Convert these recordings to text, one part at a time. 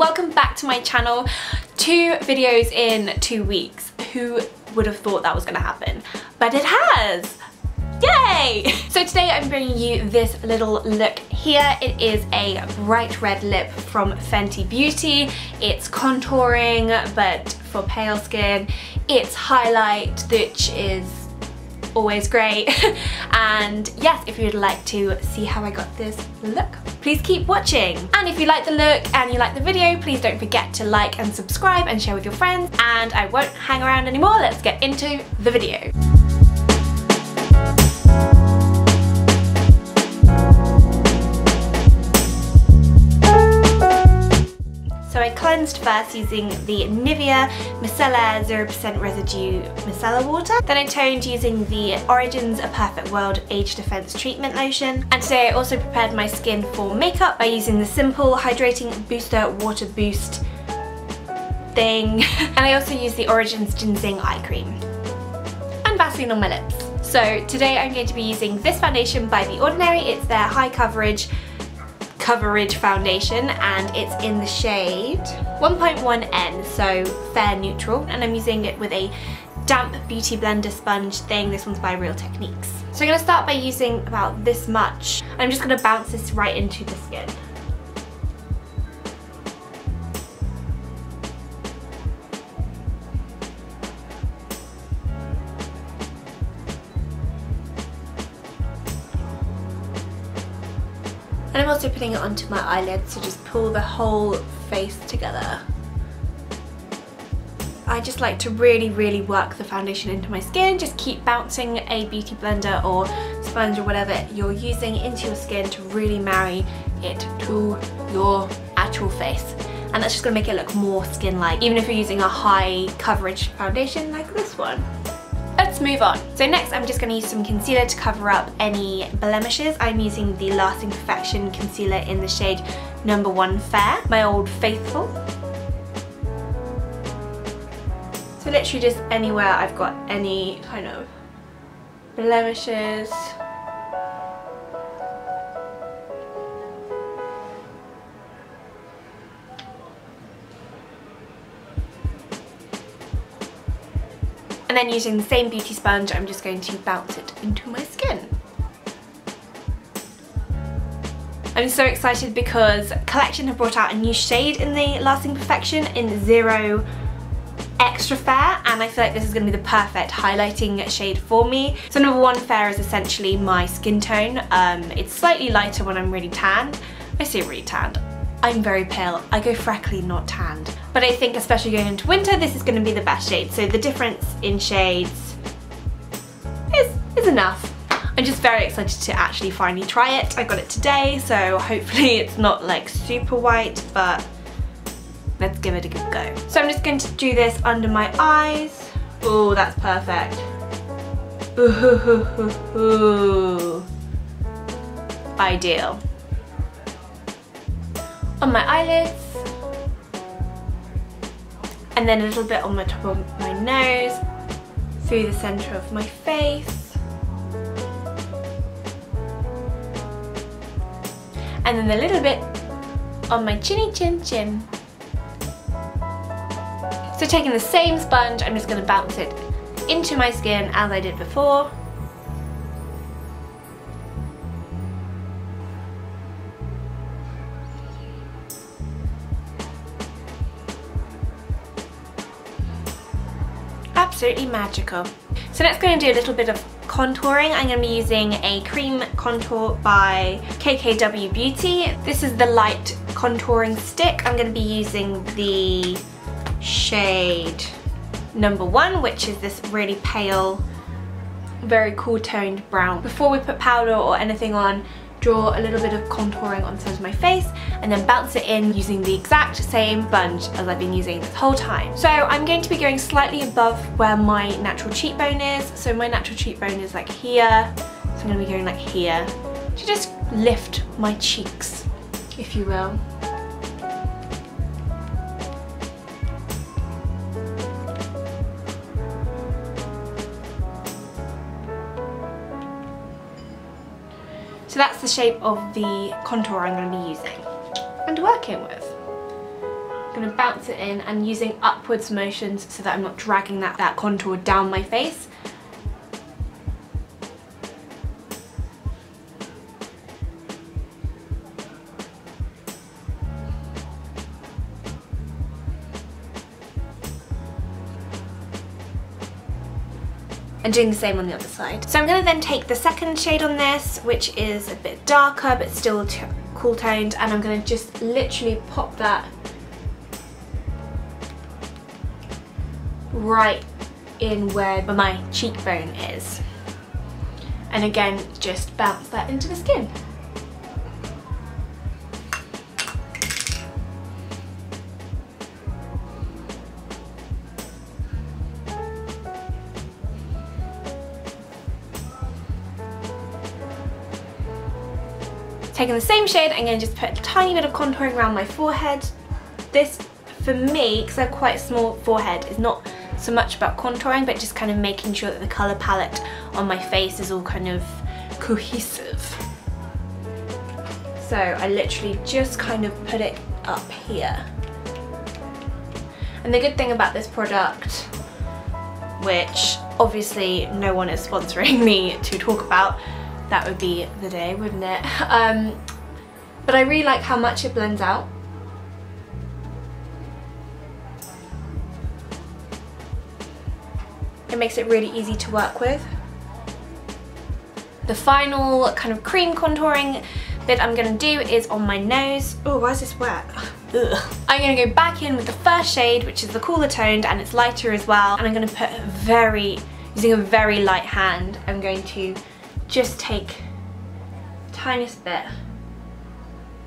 welcome back to my channel. Two videos in two weeks. Who would have thought that was gonna happen? But it has! Yay! So today I'm bringing you this little look here. It is a bright red lip from Fenty Beauty. It's contouring, but for pale skin. It's highlight, which is always great. and yes, if you'd like to see how I got this look, please keep watching. And if you like the look and you like the video, please don't forget to like and subscribe and share with your friends. And I won't hang around anymore, let's get into the video. Cleansed first using the Nivea Micellar 0% Residue Micellar Water. Then I toned using the Origins A Perfect World Age Defense Treatment Lotion. And today I also prepared my skin for makeup by using the Simple Hydrating Booster Water Boost thing. and I also used the Origins Ginseng Eye Cream. And Vaseline on my lips. So today I'm going to be using this foundation by The Ordinary. It's their high coverage coverage foundation and it's in the shade 1.1N so fair neutral. And I'm using it with a damp beauty blender sponge thing. This one's by Real Techniques. So I'm going to start by using about this much. I'm just going to bounce this right into the skin also putting it onto my eyelids to just pull the whole face together. I just like to really, really work the foundation into my skin. Just keep bouncing a beauty blender or sponge or whatever you're using into your skin to really marry it to your actual face. And that's just gonna make it look more skin-like, even if you're using a high coverage foundation like this one let's move on. So next I'm just going to use some concealer to cover up any blemishes. I'm using the Lasting Perfection concealer in the shade number one Fair, my old faithful. So literally just anywhere I've got any kind of blemishes And then using the same beauty sponge, I'm just going to bounce it into my skin. I'm so excited because Collection have brought out a new shade in the Lasting Perfection in Zero Extra Fair and I feel like this is going to be the perfect highlighting shade for me. So number one Fair is essentially my skin tone. Um, it's slightly lighter when I'm really tanned. I say really tanned. I'm very pale. I go freckly, not tanned. But I think especially going into winter, this is gonna be the best shade. So the difference in shades is, is enough. I'm just very excited to actually finally try it. I got it today, so hopefully it's not like super white, but let's give it a good go. So I'm just going to do this under my eyes. Oh, that's perfect. Ooh, Ideal on my eyelids and then a little bit on the top of my nose, through the centre of my face and then a little bit on my chinny chin chin. So taking the same sponge, I'm just going to bounce it into my skin as I did before. Absolutely magical. So next going to do a little bit of contouring. I'm going to be using a cream contour by KKW Beauty. This is the light contouring stick. I'm going to be using the shade number one, which is this really pale, very cool toned brown. Before we put powder or anything on, draw a little bit of contouring on side of my face and then bounce it in using the exact same sponge as I've been using this whole time. So I'm going to be going slightly above where my natural cheekbone is. So my natural cheekbone is like here. So I'm to be going like here to just lift my cheeks, if you will. That's the shape of the contour I'm going to be using and working with. I'm going to bounce it in and using upwards motions so that I'm not dragging that, that contour down my face. And doing the same on the other side. So I'm going to then take the second shade on this, which is a bit darker but still cool toned, and I'm going to just literally pop that right in where my cheekbone is. And again, just bounce that into the skin. Taking the same shade, I'm going to just put a tiny bit of contouring around my forehead. This, for me, because I have quite a small forehead, is not so much about contouring, but just kind of making sure that the colour palette on my face is all kind of cohesive. So I literally just kind of put it up here. And the good thing about this product, which obviously no one is sponsoring me to talk about, that would be the day, wouldn't it? Um, but I really like how much it blends out. It makes it really easy to work with. The final kind of cream contouring bit I'm going to do is on my nose. Oh, why is this wet? Ugh. I'm going to go back in with the first shade, which is the cooler toned, and it's lighter as well. And I'm going to put very, using a very light hand, I'm going to just take tiniest bit.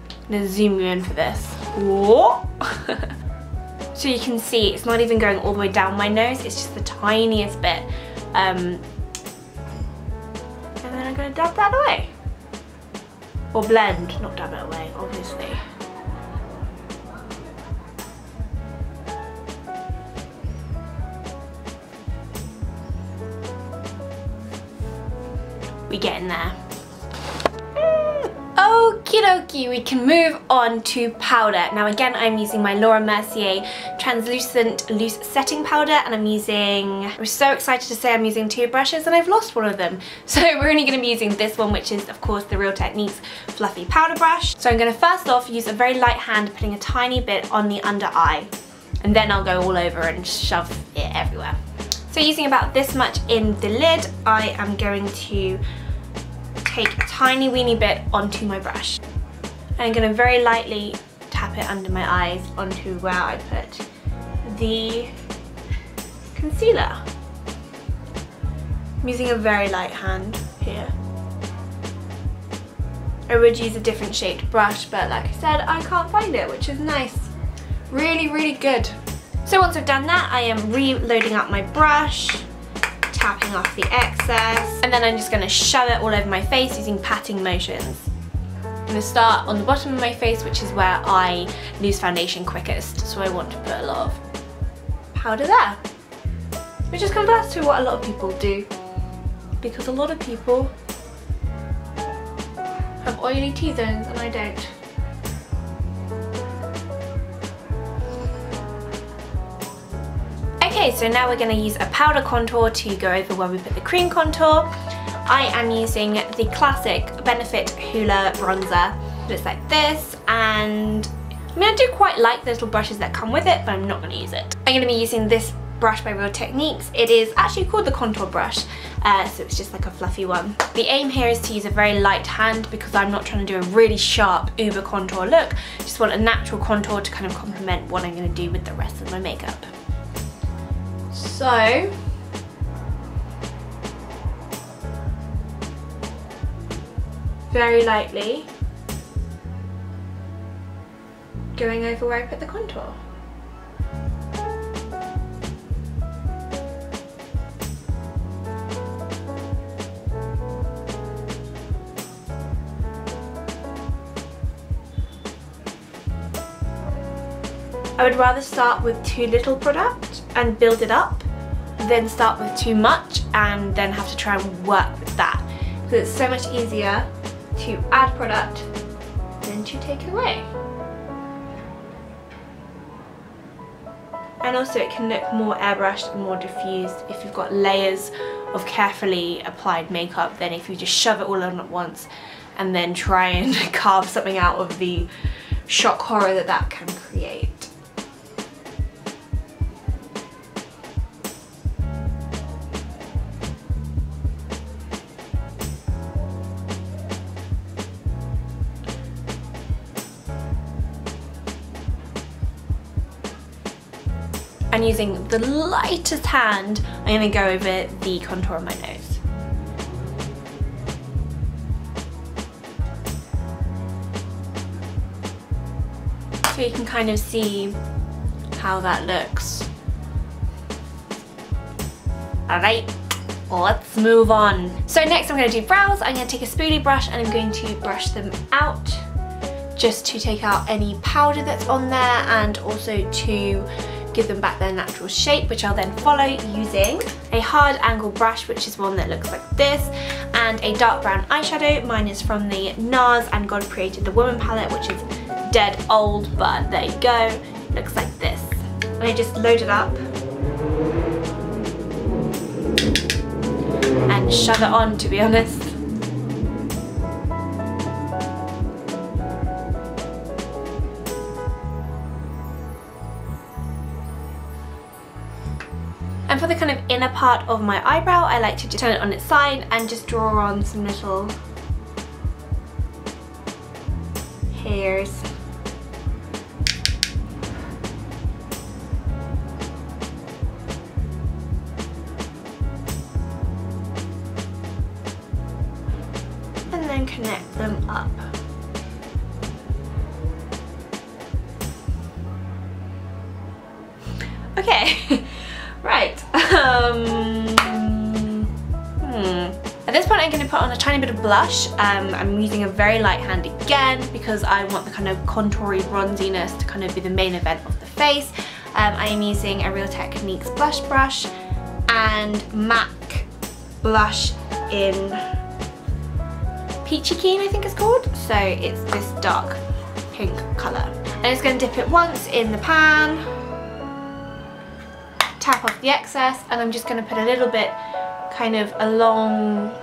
I'm gonna zoom you in for this. Whoa! so you can see it's not even going all the way down my nose, it's just the tiniest bit. Um, and then I'm gonna dab that away. Or blend, not dab it away, obviously. We get in there. Mm. Okie dokie, we can move on to powder. Now again, I'm using my Laura Mercier Translucent Loose Setting Powder and I'm using, I'm so excited to say I'm using two brushes and I've lost one of them. So we're only going to be using this one, which is of course the Real Techniques Fluffy Powder Brush. So I'm going to first off use a very light hand, putting a tiny bit on the under eye. And then I'll go all over and shove it everywhere. So using about this much in the lid, I am going to take a tiny weeny bit onto my brush. I'm going to very lightly tap it under my eyes onto where I put the concealer. I'm using a very light hand here. I would use a different shaped brush, but like I said, I can't find it, which is nice. Really, really good. So once I've done that, I am reloading up my brush tapping off the excess. And then I'm just gonna shove it all over my face using patting motions. I'm gonna start on the bottom of my face, which is where I lose foundation quickest. So I want to put a lot of powder there. Which comes back to what a lot of people do. Because a lot of people have oily T-zones and I don't. Okay, so now we're going to use a powder contour to go over where we put the cream contour. I am using the classic Benefit Hoola bronzer. Looks like this and I mean I do quite like the little brushes that come with it but I'm not going to use it. I'm going to be using this brush by Real Techniques. It is actually called the contour brush, uh, so it's just like a fluffy one. The aim here is to use a very light hand because I'm not trying to do a really sharp uber contour look. Just want a natural contour to kind of complement what I'm going to do with the rest of my makeup. So, very lightly going over where I put the contour. I would rather start with too little product and build it up than start with too much and then have to try and work with that. Because it's so much easier to add product than to take away. and also it can look more airbrushed and more diffused if you've got layers of carefully applied makeup than if you just shove it all on at once and then try and carve something out of the shock horror that that can create. And using the lightest hand, I'm to go over the contour of my nose. So you can kind of see how that looks. Alright, let's move on. So next I'm going to do brows. I'm going to take a spoolie brush and I'm going to brush them out just to take out any powder that's on there and also to give them back their natural shape, which I'll then follow using a hard angle brush, which is one that looks like this, and a dark brown eyeshadow. Mine is from the NARS and God Created the Woman palette, which is dead old, but there you go. Looks like this. And I just load it up and shove it on, to be honest. And for the kind of inner part of my eyebrow, I like to just turn it on its side and just draw on some little hairs. Blush. Um, I'm using a very light hand again because I want the kind of contoury bronziness to kind of be the main event of the face. Um, I am using a Real Techniques blush brush and MAC blush in Peachy Keen I think it's called. So it's this dark pink colour. I'm just going to dip it once in the pan tap off the excess and I'm just going to put a little bit kind of along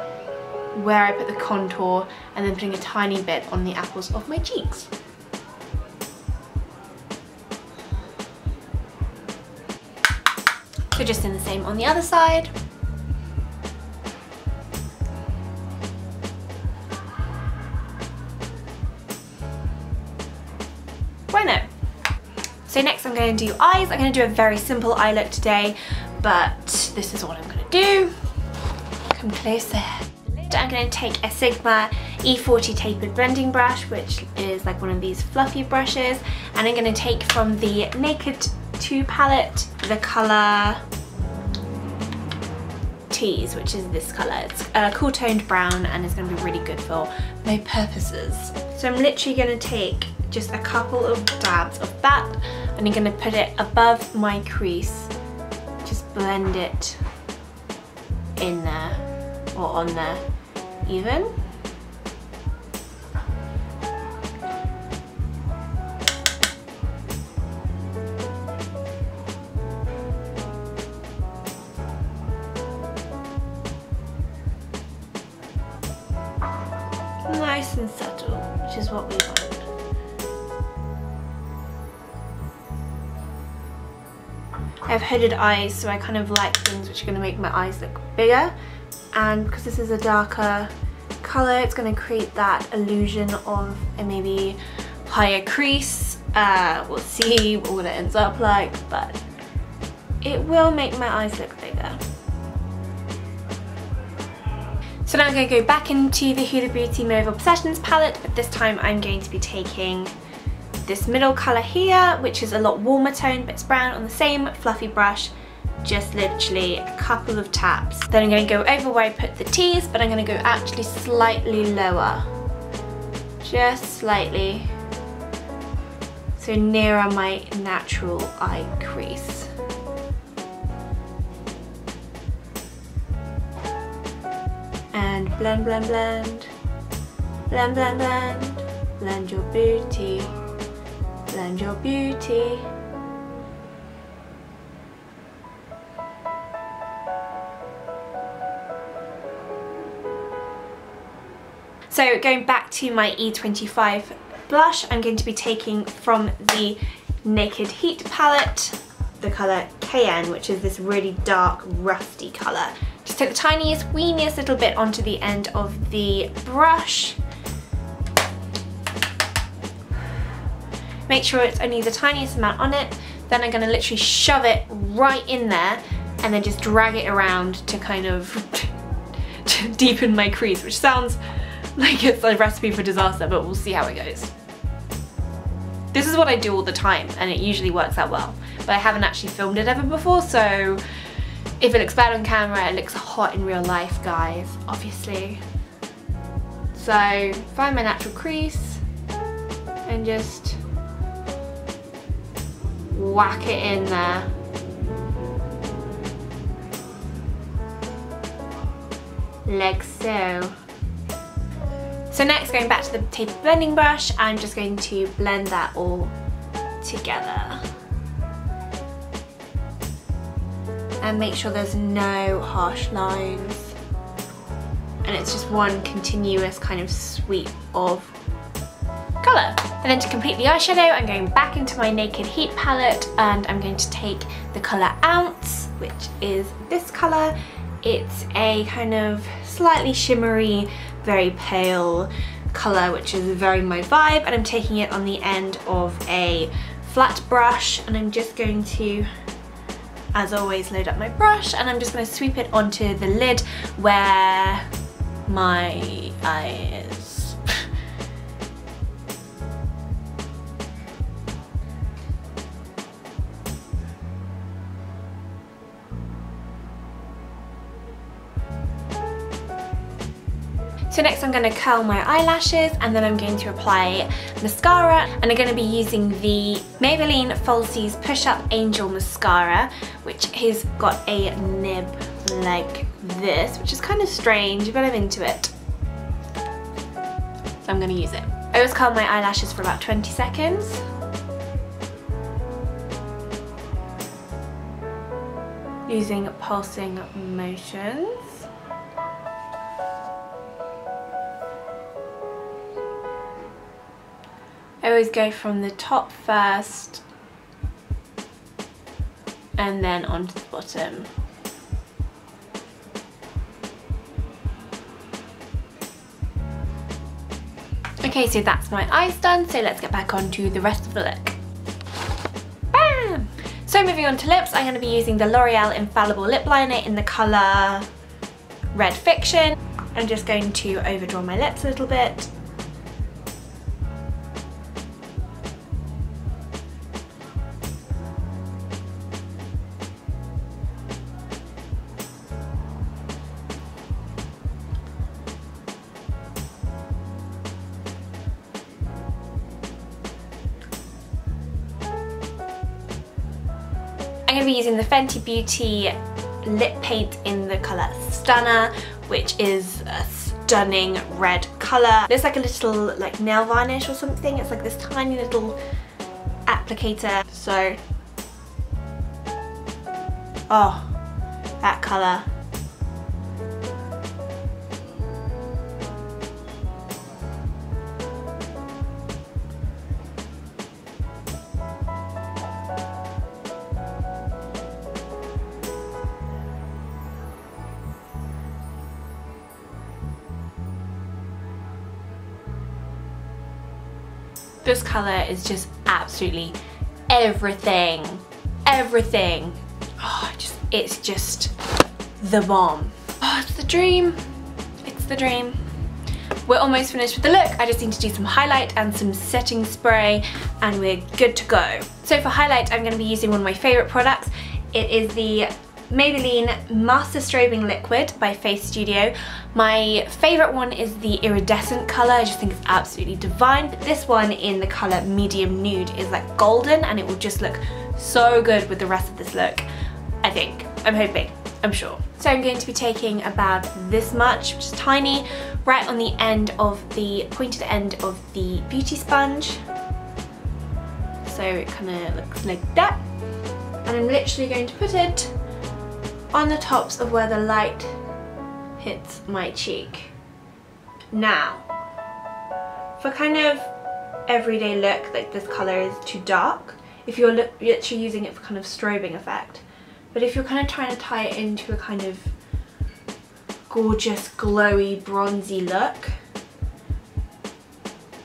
where I put the contour and then putting a tiny bit on the apples of my cheeks. So just in the same on the other side. Bueno. So next I'm going to do eyes. I'm going to do a very simple eye look today, but this is what I'm going to do. Come closer. I'm going to take a Sigma E40 tapered blending brush, which is like one of these fluffy brushes, and I'm going to take from the Naked 2 palette the colour Tease, which is this colour. It's a cool toned brown and it's going to be really good for my purposes. So I'm literally going to take just a couple of dabs of that and I'm going to put it above my crease. Just blend it in there or on there even. Nice and subtle, which is what we want. I have hooded eyes so I kind of like things which are going to make my eyes look bigger and because this is a darker colour it's going to create that illusion of a maybe higher crease. Uh, we'll see what it ends up like but it will make my eyes look bigger. So now I'm going to go back into the Huda Beauty Mauve Obsessions palette but this time I'm going to be taking this middle colour here, which is a lot warmer tone, but it's brown on the same fluffy brush, just literally a couple of taps. Then I'm going to go over where I put the tease, but I'm going to go actually slightly lower. Just slightly. So nearer my natural eye crease. And blend, blend, blend. Blend, blend, blend. Blend your beauty blend your beauty. So going back to my E25 blush, I'm going to be taking from the Naked Heat palette the colour Cayenne, which is this really dark, rusty colour. Just take the tiniest, weeniest little bit onto the end of the brush. Make sure it's only the tiniest amount on it. Then I'm going to literally shove it right in there and then just drag it around to kind of deepen my crease, which sounds like it's a recipe for disaster, but we'll see how it goes. This is what I do all the time and it usually works out well, but I haven't actually filmed it ever before, so if it looks bad on camera, it looks hot in real life, guys, obviously. So find my natural crease and just whack it in there. Like so. So next, going back to the taper blending brush, I'm just going to blend that all together. And make sure there's no harsh lines. And it's just one continuous kind of sweep of colour. And then to complete the eyeshadow, I'm going back into my Naked Heat palette and I'm going to take the colour Ounce, which is this colour. It's a kind of slightly shimmery, very pale colour, which is very my vibe. And I'm taking it on the end of a flat brush and I'm just going to as always load up my brush and I'm just going to sweep it onto the lid where my eye So next I'm going to curl my eyelashes and then I'm going to apply mascara and I'm going to be using the Maybelline Falsies Push Up Angel Mascara which has got a nib like this which is kind of strange but I'm into it. So I'm going to use it. I always curl my eyelashes for about 20 seconds. Using pulsing motions. I always go from the top first and then onto the bottom. Okay, so that's my eyes done, so let's get back on to the rest of the look. Bam! So moving on to lips, I'm going to be using the L'Oreal Infallible Lip Liner in the colour Red Fiction. I'm just going to overdraw my lips a little bit Fenty Beauty lip paint in the colour Stunna, which is a stunning red colour. Looks like a little like nail varnish or something. It's like this tiny little applicator. So, oh, that colour This colour is just absolutely everything. Everything. Oh, just, it's just the bomb. Oh, it's the dream. It's the dream. We're almost finished with the look. I just need to do some highlight and some setting spray and we're good to go. So for highlight, I'm gonna be using one of my favorite products. It is the Maybelline Master Strobing Liquid by Face Studio. My favourite one is the iridescent colour, I just think it's absolutely divine, but this one in the colour medium nude is like golden and it will just look so good with the rest of this look, I think. I'm hoping, I'm sure. So I'm going to be taking about this much, which is tiny, right on the end of the pointed end of the beauty sponge. So it kind of looks like that. And I'm literally going to put it on the tops of where the light hits my cheek. Now, For kind of everyday look, like this colour is too dark. If you're literally using it for kind of strobing effect. But if you're kind of trying to tie it into a kind of gorgeous, glowy, bronzy look,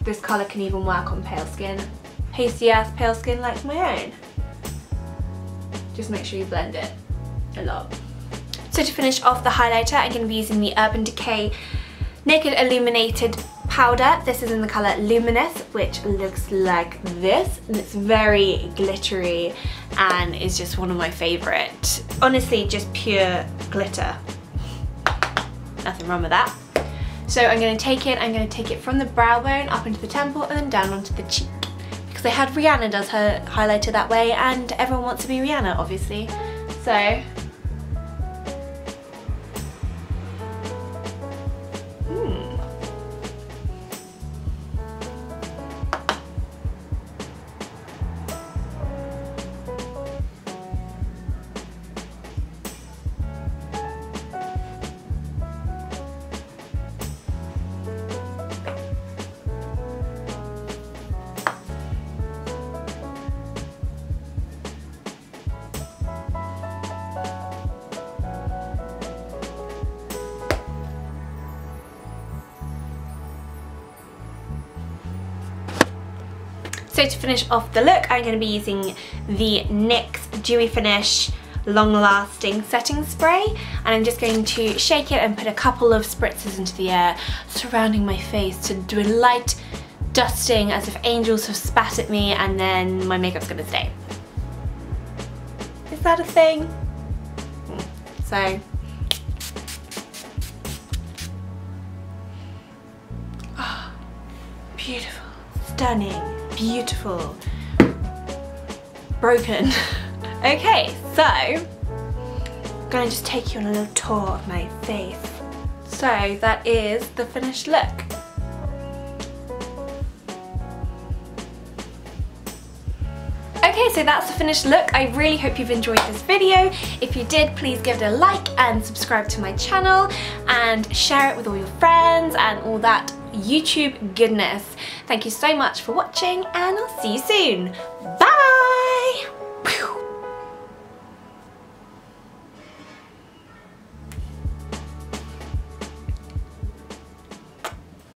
this colour can even work on pale skin. Pasty ass pale skin like my own. Just make sure you blend it a lot. So to finish off the highlighter, I'm going to be using the Urban Decay Naked Illuminated powder. This is in the colour Luminous, which looks like this. And it's very glittery and is just one of my favourite. Honestly, just pure glitter. Nothing wrong with that. So I'm going to take it, I'm going to take it from the brow bone up into the temple and then down onto the cheek. Because I had Rihanna does her highlighter that way and everyone wants to be Rihanna, obviously. So So to finish off the look, I'm going to be using the NYX Dewy Finish long lasting setting spray and I'm just going to shake it and put a couple of spritzes into the air surrounding my face to do a light dusting as if angels have spat at me and then my makeup's gonna stay. Is that a thing? So oh, beautiful, stunning beautiful. Broken. okay, so I'm gonna just take you on a little tour of my face. So that is the finished look. Okay, so that's the finished look. I really hope you've enjoyed this video. If you did, please give it a like and subscribe to my channel and share it with all your friends and all that YouTube goodness. Thank you so much for watching and I'll see you soon.